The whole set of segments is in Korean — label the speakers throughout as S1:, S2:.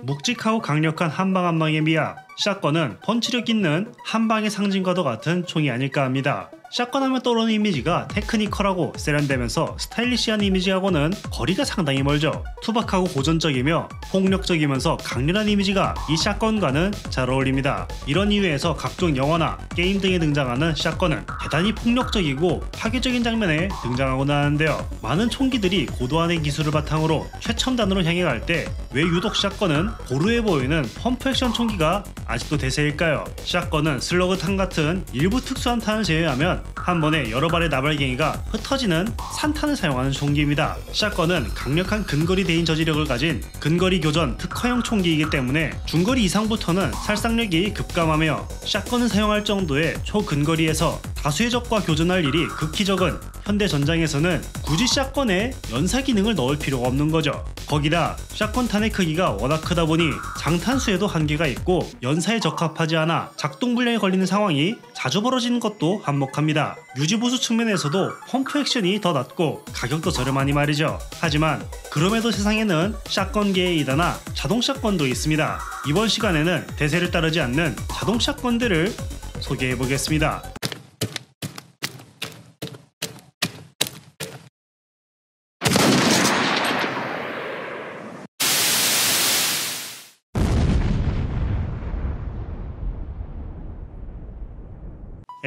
S1: 묵직하고 강력한 한방 한방의 미학 샷건은 펀치력 있는 한방의 상징과도 같은 총이 아닐까 합니다. 샷건 하면 떠오르는 이미지가 테크니컬하고 세련되면서 스타일리시한 이미지하고는 거리가 상당히 멀죠. 투박하고 고전적이며 폭력적이면서 강렬한 이미지가 이 샷건과는 잘 어울립니다. 이런 이유에서 각종 영화나 게임 등에 등장하는 샷건은 대단히 폭력적이고 파괴적인 장면에 등장하곤 하는데요. 많은 총기들이 고도한의 기술을 바탕으로 최첨단으로 향해 갈 때 왜 유독 샷건은 고루해 보이는 펌프 액션 총기가 아직도 대세일까요? 샷건은 슬러그탄 같은 일부 특수한 탄을 제외하면 한 번에 여러 발의 나발갱이가 흩어지는 산탄을 사용하는 총기입니다. 샷건은 강력한 근거리 대인 저지력을 가진 근거리 교전 특화형 총기이기 때문에 중거리 이상부터는 살상력이 급감하며 샷건을 사용할 정도의 초근거리에서 다수의 적과 교전할 일이 극히 적은 현대 전장에서는 굳이 샷건에 연사 기능을 넣을 필요가 없는 거죠. 거기다 샷건 탄의 크기가 워낙 크다 보니 장탄수에도 한계가 있고 연사에 적합하지 않아 작동 불량에 걸리는 상황이 자주 벌어지는 것도 한몫합니다. 유지보수 측면에서도 펌프 액션이 더 낮고 가격도 저렴하니 말이죠. 하지만 그럼에도 세상에는 샷건계의 이다나 자동 샷건도 있습니다. 이번 시간에는 대세를 따르지 않는 자동 샷건들을 소개해 보겠습니다.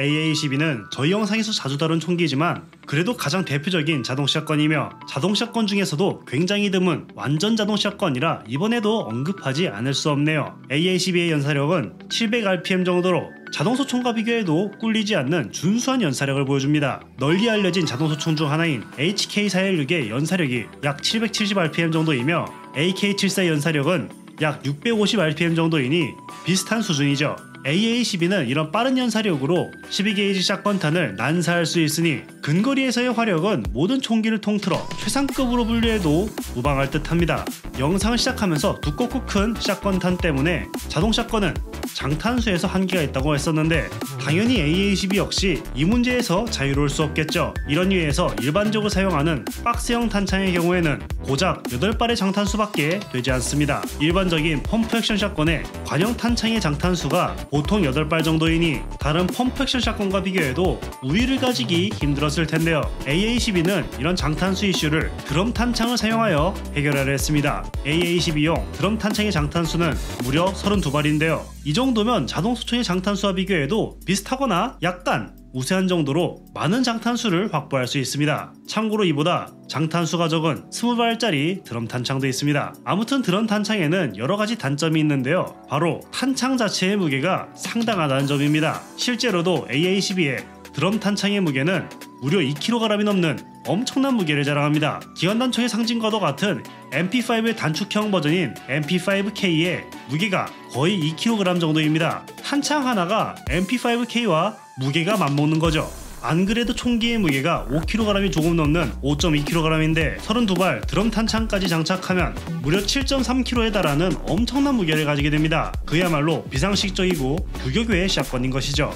S1: AA12는 저희 영상에서 자주 다룬 총기지만 그래도 가장 대표적인 자동 샷건이며 자동 샷건 중에서도 굉장히 드문 완전 자동 샷건이라 이번에도 언급하지 않을 수 없네요. AA12의 연사력은 700rpm 정도로 자동소총과 비교해도 꿀리지 않는 준수한 연사력을 보여줍니다. 널리 알려진 자동소총 중 하나인 HK416의 연사력이 약 770rpm 정도이며 AK74의 연사력은 약 650rpm 정도이니 비슷한 수준이죠. AA12는 이런 빠른 연사력으로 12게이지 샷건탄을 난사할 수 있으니 근거리에서의 화력은 모든 총기를 통틀어 최상급으로 분류해도 무방할 듯합니다. 영상을 시작하면서 두껍고 큰 샷건탄 때문에 자동 샷건은 장탄수에서 한계가 있다고 했었는데 당연히 AA12 역시 이 문제에서 자유로울 수 없겠죠. 이런 이유에서 일반적으로 사용하는 박스형 탄창의 경우에는 고작 8발의 장탄수밖에 되지 않습니다. 일반적인 펌프 액션 샷건의 관형 탄창의 장탄수가 보통 8발 정도이니 다른 펌프 액션 샷건과 비교해도 우위를 가지기 힘들었을 텐데요. AA12는 이런 장탄수 이슈를 드럼 탄창을 사용하여 해결하려 했습니다. AA12용 드럼 탄창의 장탄수는 무려 32발인데요. 이 정도면 자동 소총의 장탄수와 비교해도 비슷하거나 약간 우세한 정도로 많은 장탄수를 확보할 수 있습니다. 참고로 이보다 장탄수가 적은 20발짜리 드럼 탄창도 있습니다. 아무튼 드럼 탄창에는 여러 가지 단점이 있는데요. 바로 탄창 자체의 무게가 상당하다는 점입니다. 실제로도 AA12의 드럼 탄창의 무게는 무려 2kg이 넘는 엄청난 무게를 자랑합니다. 기관 단총의 상징과도 같은 MP5의 단축형 버전인 MP5K의 무게가 거의 2kg 정도입니다. 탄창 하나가 MP5K와 무게가 맞먹는 거죠. 안 그래도 총기의 무게가 5kg이 조금 넘는 5.2kg인데 32발 드럼 탄창까지 장착하면 무려 7.3kg에 달하는 엄청난 무게를 가지게 됩니다. 그야말로 비상식적이고 규격 외의 샷건인 것이죠.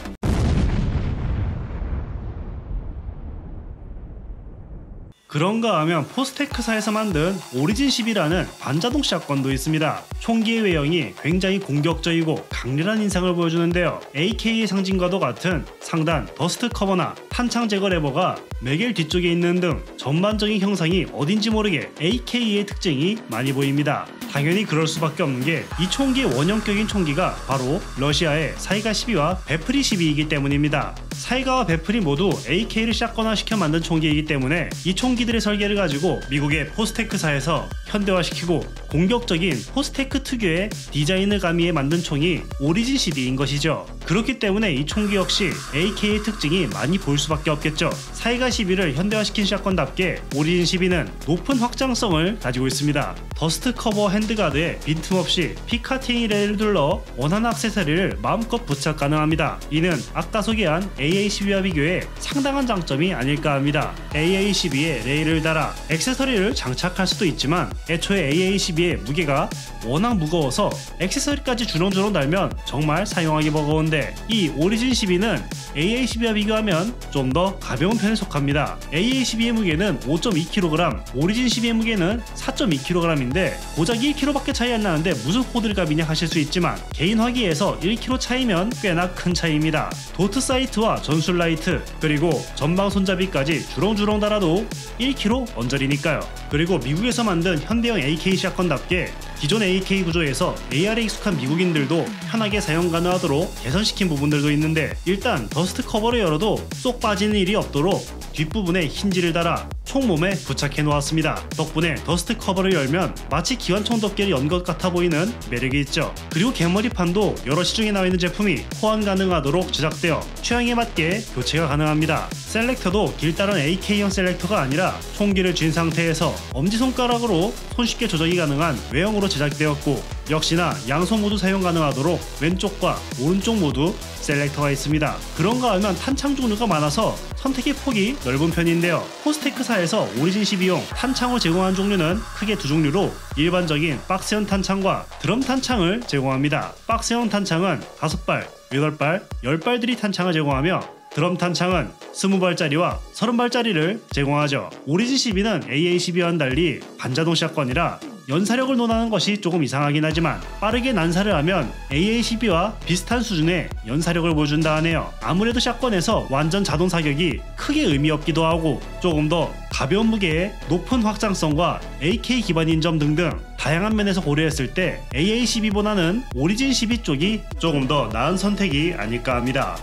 S1: 그런가 하면 Fostech사에서 만든 Origin 12이라는 반자동 shotgun도 있습니다. 총기의 외형이 굉장히 공격적이고 강렬한 인상을 보여주는데요. AK의 상징과도 같은 상단 dust cover나 탄창 제거 레버가 magwell 뒤쪽에 있는 등 전반적인 형상이 어딘지 모르게 AK의 특징이 많이 보입니다. 당연히 그럴 수밖에 없는 게 이 총기의 원형격인 총기가 바로 러시아의 Saiga 12와 Vepr 12이기 때문입니다. 사이가와 베프리 모두 AK를 샷건화시켜 만든 총기이기 때문에 이 총기들의 설계를 가지고 미국의 Fostech사에서 현대화시키고 공격적인 Fostech 특유의 디자인을 가미해 만든 총이 오리진 CD인 것이죠. 그렇기 때문에 이 총기 역시 AK의 특징이 많이 보일 수밖에 없겠죠. Saiga 12를 현대화시킨 shotgun답게 Origin 12는 높은 확장성을 가지고 있습니다. dust cover handguard에 빈틈없이 Picatinny rail을 둘러 원하는 액세서리를 마음껏 부착 가능합니다. 이는 아까 소개한 AA12와 비교해 상당한 장점이 아닐까 합니다. AA12에 레일을 달아 액세서리를 장착할 수도 있지만 애초에 AA12의 무게가 워낙 무거워서 액세서리까지 주렁주렁 달면 정말 사용하기 버거운데 이 Origin 12는 AA12와 비교하면 좀 더 가벼운 편에 속합니다. AA12의 무게는 5.2kg, 오리진 12의 무게는 4.2kg인데 고작 1kg밖에 차이 안 나는데 무슨 호들갑이냐 하실 수 있지만 개인 화기에서 1kg 차이면 꽤나 큰 차이입니다. dot sight와 전술 라이트 그리고 전방 손잡이까지 주렁주렁 달아도 1kg 언저리니까요. 그리고 미국에서 만든 현대형 AK shotgun답게 기존 AK 구조에서 AR에 익숙한 미국인들도 편하게 사용 가능하도록 개선시킨 부분들도 있는데 일단 dust cover를 열어도 쏙 빠지는 일이 없도록 뒷부분에 hinge를 달아 총몸에 부착해 놓았습니다. 덕분에 dust cover를 열면 마치 기관총 덮개를 연 것 같아 보이는 매력이 있죠. 그리고 개머리판도 여러 시중에 나와 있는 제품이 호환 가능하도록 제작되어 취향에 맞게 교체가 가능합니다. selector도 길다란 AK형 selector가 아니라 총기를 쥔 상태에서 엄지손가락으로 손쉽게 조작이 가능한 외형으로 제작되었고 역시나 양손 모두 사용 가능하도록 왼쪽과 오른쪽 모두 셀렉터가 있습니다. 그런가 하면 탄창 종류가 많아서 선택의 폭이 넓은 편인데요. 포스테크사에서 오리진 12용 탄창을 제공한 종류는 크게 두 종류로 일반적인 박스형 탄창과 드럼 탄창을 제공합니다. 박스형 탄창은 5발, 8발, 10발들이 탄창을 제공하며 드럼 탄창은 20발짜리와 30발짜리를 제공하죠. 오리진 12는 AA12와는 달리 반자동 샷건이라 연사력을 논하는 것이 조금 이상하긴 하지만 빠르게 난사를 하면 AA12와 비슷한 수준의 연사력을 보여준다 하네요. 아무래도 샷건에서 완전 자동 사격이 크게 의미 없기도 하고 조금 더 가벼운 무게의 높은 확장성과 AK 기반인 점 등등 다양한 면에서 고려했을 때 AA12보다는 오리진 12 쪽이 조금 더 나은 선택이 아닐까 합니다.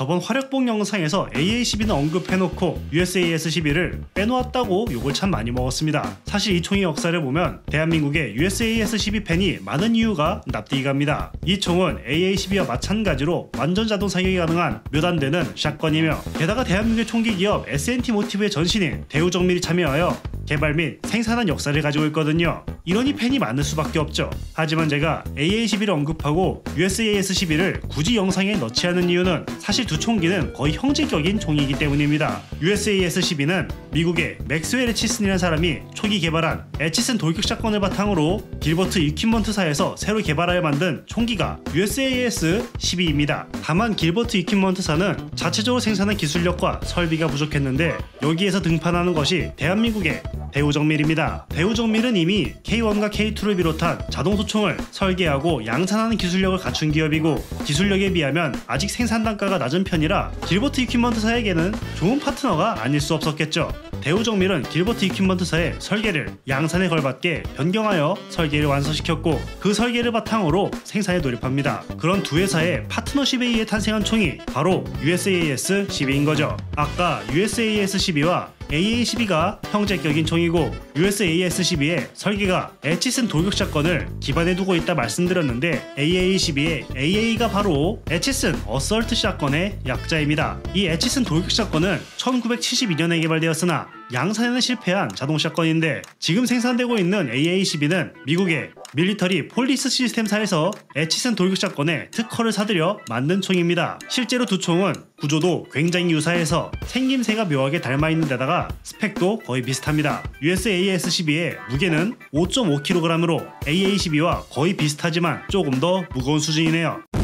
S1: 저번 화력봉 영상에서 AA12는 언급해놓고 USAS12를 빼놓았다고 욕을 참 많이 먹었습니다. 사실 이 총의 역사를 보면 대한민국의 USAS12 팬이 많은 이유가 납득이 갑니다. 이 총은 AA12와 마찬가지로 완전 자동 사격이 가능한 몇 안 되는 샷건이며 게다가 대한민국의 총기 기업 S&T 모티브의 전신인 대우정밀이 참여하여 개발 및 생산한 역사를 가지고 있거든요. 이러니 팬이 많을 수밖에 없죠. 하지만 제가 AA11을 언급하고 USAS12를 굳이 영상에 넣지 않은 이유는 사실 두 총기는 거의 형제격인 총이기 때문입니다. USAS12는 미국의 맥스웰 에치슨이라는 사람이 초기 개발한 에치슨 돌격 샷건을 바탕으로 길버트 이퀴먼트사에서 새로 개발하여 만든 총기가 USAS12입니다. 다만 길버트 이퀴먼트사는 자체적으로 생산한 기술력과 설비가 부족했는데 여기에서 등판하는 것이 대한민국의 대우정밀입니다. 대우정밀은 이미 K1과 K2를 비롯한 자동 소총을 설계하고 양산하는 기술력을 갖춘 기업이고 기술력에 비하면 아직 생산 단가가 낮은 편이라 길버트 이퀴먼트사에게는 좋은 파트너가 아닐 수 없었겠죠. 대우 정밀은 길버트 이퀴먼트사의 설계를 양산에 걸맞게 변경하여 설계를 완성시켰고 그 설계를 바탕으로 생산에 돌입합니다. 그런 두 회사의 파트너십에 의해 탄생한 총이 바로 USAS-12인 거죠. 아까 USAS-12와 AA12가 형제격인 총이고 USAS-12의 설계가 Atchisson 돌격 shotgun을 기반에 두고 있다 말씀드렸는데 AA12의 AA가 바로 Atchisson assault shotgun의 약자입니다. 이 Atchisson 돌격 shotgun은 1972년에 개발되었으나 양산에는 실패한 자동 shotgun인데 지금 생산되고 있는 AA12는 미국의 Military Police System사에서 Atchisson 돌격 shotgun에 특허를 사들여 만든 총입니다. 실제로 두 총은 구조도 굉장히 유사해서 생김새가 묘하게 닮아 있는 데다가 스펙도 거의 비슷합니다. USAS-12의 무게는 5.5kg으로 AA-12와 거의 비슷하지만 조금 더 무거운 수준이네요.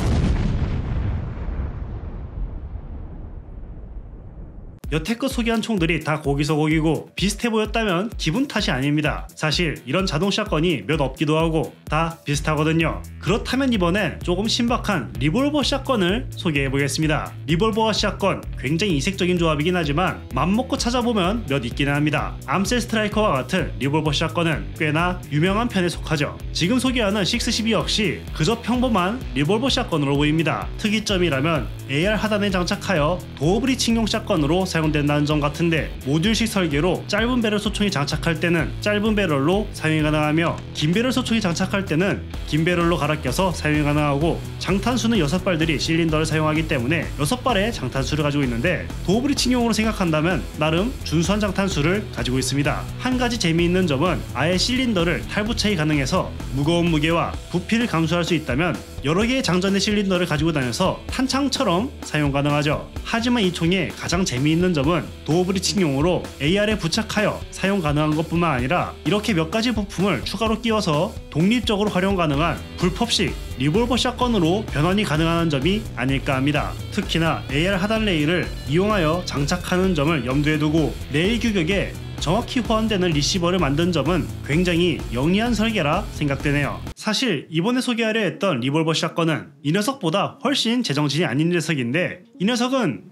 S1: 여태껏 소개한 총들이 다 거기서 거기고 비슷해 보였다면 기분 탓이 아닙니다. 사실 이런 자동 shotgun이 몇 없기도 하고 다 비슷하거든요. 그렇다면 이번엔 조금 신박한 리볼버 shotgun을 소개해 보겠습니다. 리볼버와 shotgun 굉장히 이색적인 조합이긴 하지만 맘먹고 찾아보면 몇 있기는 합니다. Armsel Striker와 같은 리볼버 shotgun은 꽤나 유명한 편에 속하죠. 지금 소개하는 612 역시 그저 평범한 리볼버 shotgun으로 보입니다. 특이점이라면 AR 하단에 장착하여 door breaching용 shotgun으로 사용된다는 점 같은데 모듈식 설계로 짧은 배럴 소총이 장착할 때는 짧은 barrel로 사용이 가능하며 긴 배럴 소총이 장착할 때는 긴 barrel로 갈아 껴서 사용이 가능하고 장탄수는 6발들이 실린더를 사용하기 때문에 6발의 장탄수를 가지고 있는데 door breaching용으로 생각한다면 나름 준수한 장탄수를 가지고 있습니다. 한 가지 재미있는 점은 아예 실린더를 탈부착이 가능해서 무거운 무게와 부피를 감수할 수 있다면 여러 개의 장전의 실린더를 가지고 다녀서 탄창처럼 사용 가능하죠. 하지만 이 총의 가장 재미있는 점은 door breaching용으로 AR에 부착하여 사용 가능한 것뿐만 아니라 이렇게 몇 가지 부품을 추가로 끼워서 독립적으로 활용 가능한 bullpup식 리볼버 shotgun으로 변환이 가능한 점이 아닐까 합니다. 특히나 AR 하단 레일을 이용하여 장착하는 점을 염두에 두고 레일 규격에 정확히 호환되는 리시버를 만든 점은 굉장히 영리한 설계라 생각되네요. 사실 이번에 소개하려 했던 리볼버 샷건은 이 녀석보다 훨씬 제정신이 아닌 녀석인데 이 녀석은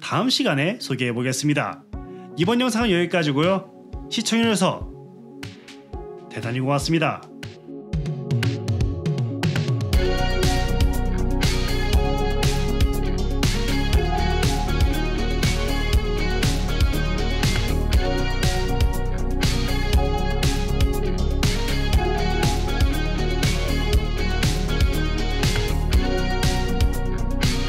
S1: 다음 시간에 소개해 보겠습니다. 이번 영상은 여기까지고요. 시청해주셔서 대단히 고맙습니다.